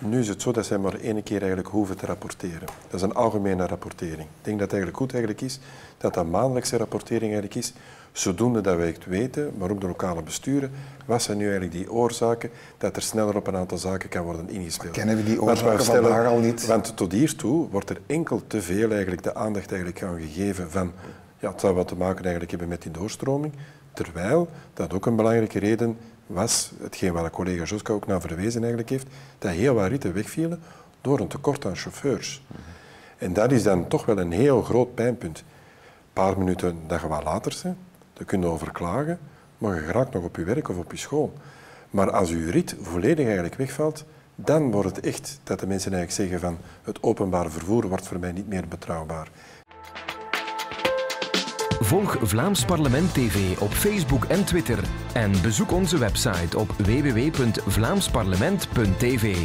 Nu is het zo dat zij maar één keer eigenlijk hoeven te rapporteren. Dat is een algemene rapportering. Ik denk dat het eigenlijk goed eigenlijk is dat dat maandelijkse rapportering eigenlijk is, zodoende dat wij het weten, maar ook de lokale besturen, wat zijn nu eigenlijk die oorzaken, dat er sneller op een aantal zaken kan worden ingespeeld. kennen we die oorzaken stellen- vandaag al niet? Want tot hiertoe wordt er enkel te veel eigenlijk de aandacht eigenlijk gaan gegeven van, ja, het zou wat te maken eigenlijk hebben met die doorstroming, terwijl dat ook een belangrijke reden was, hetgeen waar de collega Joska ook naar verwezen eigenlijk heeft, dat heel wat ritten wegvielen door een tekort aan chauffeurs. En dat is dan toch wel een heel groot pijnpunt. Een paar minuten je wat later bent, dan kun je over klagen, maar je geraakt nog op je werk of op je school. Maar als je rit volledig eigenlijk wegvalt, dan wordt het echt dat de mensen eigenlijk zeggen van het openbaar vervoer wordt voor mij niet meer betrouwbaar. Volg Vlaams Parlement TV op Facebook en Twitter. En bezoek onze website op www.vlaamsparlement.tv.